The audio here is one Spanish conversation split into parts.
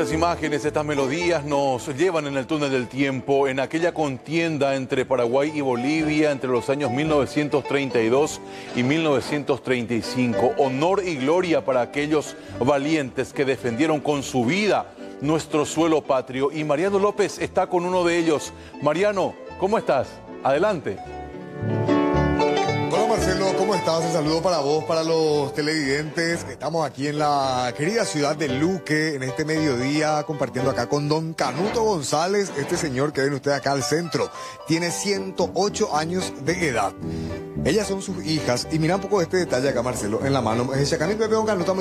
Estas imágenes, estas melodías nos llevan en el túnel del tiempo, en aquella contienda entre Paraguay y Bolivia entre los años 1932 y 1935. Honor y gloria para aquellos valientes que defendieron con su vida nuestro suelo patrio. Y Mariano López está con uno de ellos. Mariano, ¿cómo estás? Adelante. Hola Marcelo, ¿cómo estás? Un saludo para vos, para los televidentes. Estamos aquí en la querida ciudad de Luque, en este mediodía, compartiendo acá con don Canuto González, este señor que ven ustedes acá al centro. Tiene 108 años de edad. Ellas son sus hijas, y mira un poco este detalle acá, Marcelo, en la mano. Es Don Canuto,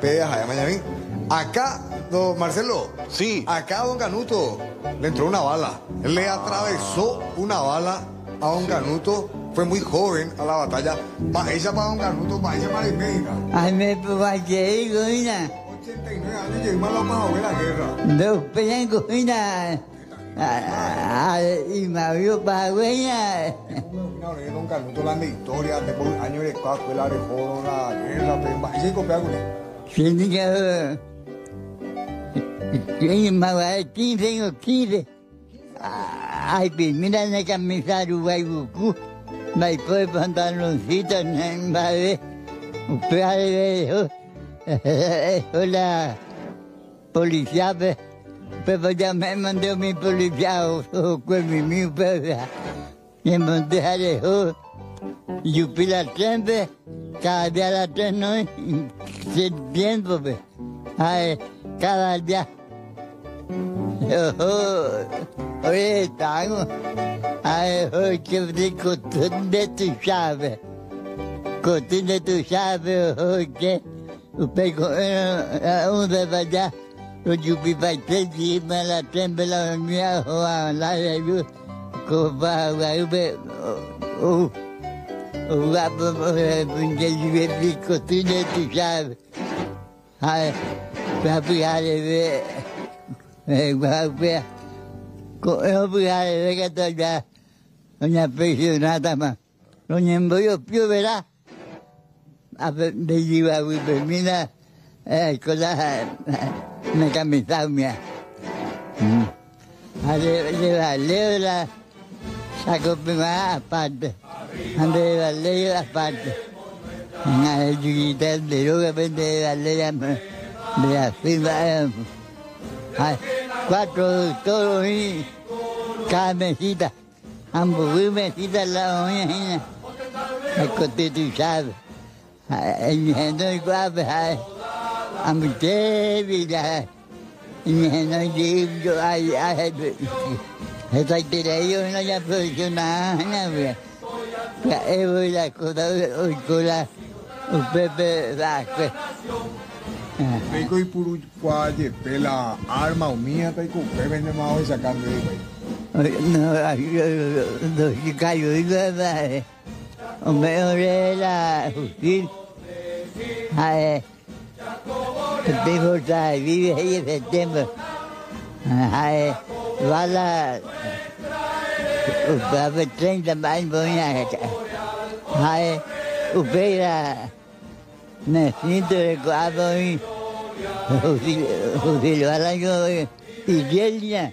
te mañana. Acá, don Marcelo. Sí. Acá, don Canuto, le entró una bala. Le atravesó una bala a don Canuto. Fue muy joven a la batalla. Pa ella para don Canuto, para ella para México. Ay, me pagué, coña. 89 años llegó a la más de la guerra. Dos peñas, coña. Y me abrió. Una vez don Canuto la de historia, después de años de escuela, de jodo, la guerra, pero para ella copiar con él. Que. Yo me voy 15, tengo 15. Ay, pues mira la camisa Uruguay Bucú. Me pone pantaloncito madre. De eso. La policía, pues. Pero ya me mandó mi policía, o con mi mío, pero. Me monté a lejos. Yo fui la siempre, cada día la tren, ¿no? Tiempo, pues. Ay, cada día. Oye, tango. Hij hoort je die continent te samen. Continent te samen hoort je. Upeko unde vaya. Ujupi patenti mala tembela mia hoa la yu. Kopa ube. Uga punje jive di continent te samen. Hij. Papi hale ve. Papi hale ve. Papi hale ve. Papi hale ve. non appassionata, ma non ne voglio più vedere. Veniva qui per me, ecco là, una camisata mia. Aveva lei la sacopima a parte, aveva lei a parte. Una giudicata di lui che vendeva lei la firma. Quattro toloni, camesita. हम भूखे बैठे तो हैं कुत्ते तो तू साहब मेहनत को आप है। हम भी तो है मेहनत जीव जो आया है सकते रही हो ना या फिर सुना है ना ए बोला, खुदा उसकोला ऊपर पे राख पे। કઈ કોઈ પૂરું આજે પેલા આડમાં ઉમિયા કઈ કોઈ ઉભે આવે સકામ ભાઈ Doce cayuga vai. O meu era o filho. Ah, é. Tem vontade, vive aí em setembro. Ah, é. Vai lá. O Baba tem também bom na Ah, é. O Beira. Na cinta, igual a mim. O filho, o filho, ela não. E dele, né?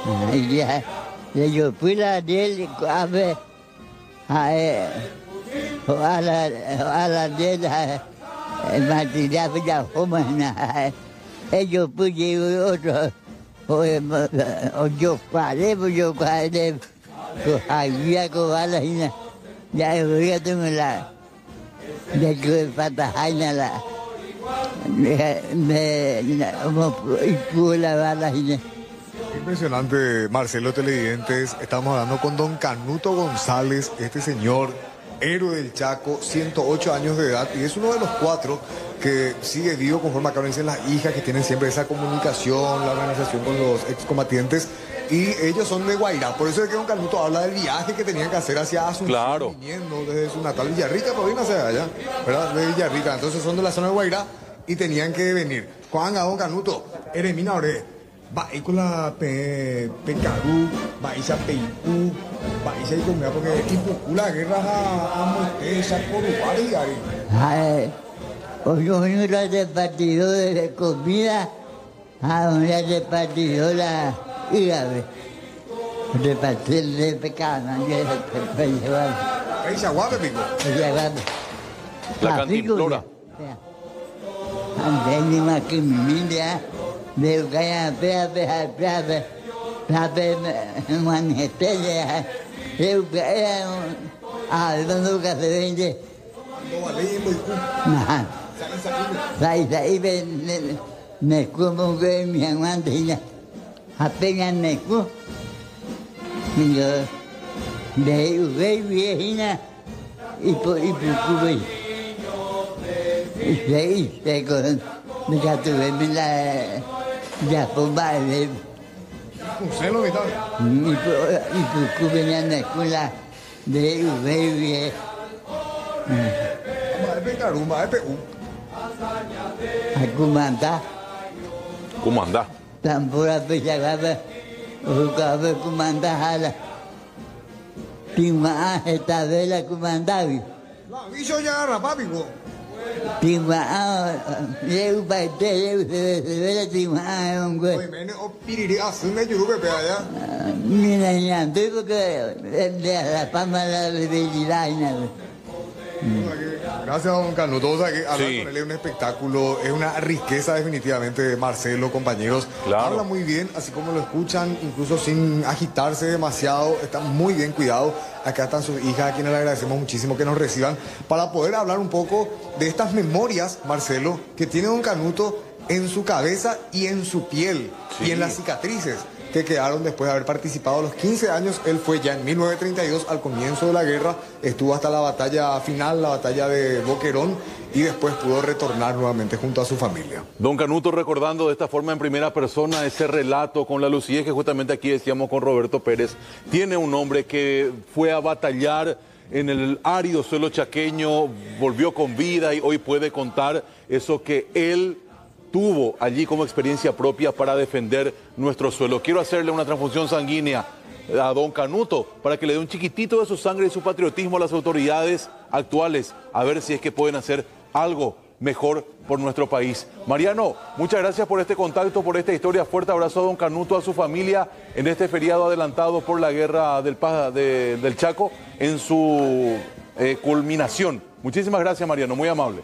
ये ये जो पीला दिल अब है। हाँ, वाला वाला दिल है। माटी जा जा हो महीना है। ये जो पूजे वो तो वो जो पाले जो खाले तो हाइया को वाला ही ना। जाए हो गया तो मिला। देखो, पता है ना ला। मैं मैं वाला ही ना। Impresionante, Marcelo Televidentes. Estamos hablando con don Canuto González, este señor, héroe del Chaco, 108 años de edad, y es uno de los cuatro que sigue vivo, conforme acá dicen las hijas, que tienen siempre esa comunicación, la organización con los excombatientes. Y ellos son de Guairá. Por eso es que don Canuto habla del viaje que tenían que hacer hacia Asunción. Claro. Viniendo desde su natal Villarrica, pues vino hacia allá, ¿verdad? De Villarrica. Entonces son de la zona de Guairá y tenían que venir. Juan don Canuto, eres bãi cũng là pe pecaru, bãi sẽ bị u, bãi sẽ không nghe porque tipo cula que raja amo esa por Uruguay. Ay, hoy de partido de comida, a una de partido la hígado. De pastel de pecado, no se llevar. ¿Esa guapa, pico? Llevando. La cantimplora. Antes ni más que mi familia đều cái bé bé bé bé ra bên ngoan hết thế này yêu cái à nó nu cả thế này chứ mà dạy dạy bên này cua mông quê miệng ngoan thì nhỉ? Hạt bên này cua mình giờ để quê về hi nha ipo ipo cua để để còn. Mình ra từ mình là zapobarem. Vselo mi dali. I, po, i pokupljena nekula, um je uvelje. Majbe garu, majbe u. A comandar? Comandar? Tambora pegava, jogava comandar Tinha uma arreta velha comandava. Lá, isso já era, papi, मैंने अब पीढ़ी आ सुनने जरूर पे आया नहीं नहीं देव के पंद्रह बीस line Gracias, don Canuto. O sea, que hablar Sí. con él es un espectáculo, es una riqueza definitivamente, Marcelo, compañeros. Claro. Habla muy bien, así como lo escuchan, incluso sin agitarse demasiado, está muy bien cuidado. Acá están sus hijas, a quienes le agradecemos muchísimo que nos reciban, para poder hablar un poco de estas memorias, Marcelo, que tiene don Canuto en su cabeza y en su piel, Sí. y en las cicatrices que quedaron después de haber participado a los 15 años. Él fue ya en 1932 al comienzo de la guerra, estuvo hasta la batalla final, la batalla de Boquerón, y después pudo retornar nuevamente junto a su familia. Don Canuto recordando de esta forma en primera persona ese relato con la lucidez que justamente aquí decíamos con Roberto Pérez. Tiene un hombre que fue a batallar en el árido suelo chaqueño, volvió con vida y hoy puede contar eso que él tuvo allí como experiencia propia para defender nuestro suelo. Quiero hacerle una transfusión sanguínea a don Canuto para que le dé un chiquitito de su sangre y su patriotismo a las autoridades actuales, a ver si es que pueden hacer algo mejor por nuestro país. Mariano, muchas gracias por este contacto, por esta historia. Fuerte abrazo a don Canuto, a su familia en este feriado adelantado por la guerra del, del Chaco en su eh, culminación. Muchísimas gracias, Mariano, muy amable.